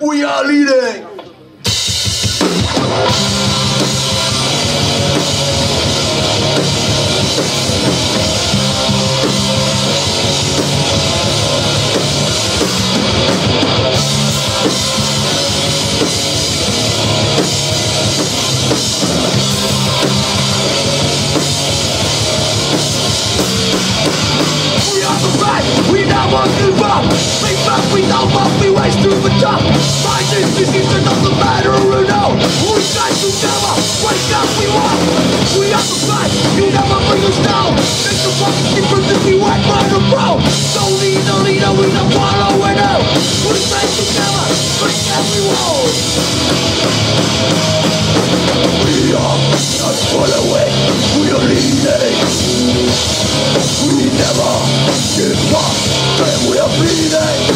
We are leading. We are the right, we never give up. We know what we race to the top. This disease, it doesn't matter who know. We stand together, wake up, we walk. We are the right, you never bring us down. Make the fucking difference if we went by the road. Don't need no leader, we don't follow it out. We stand together, wake up, we walk. We are not following, we are leading. We never give up, and we are bleeding.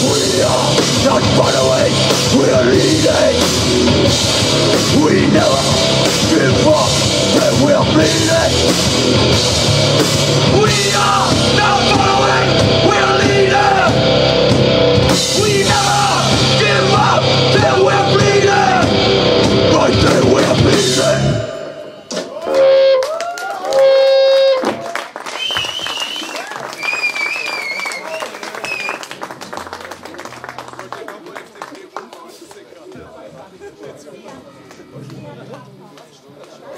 We are not following, we are leading. We never give up, and we are bleeding. We. Ja. Ja.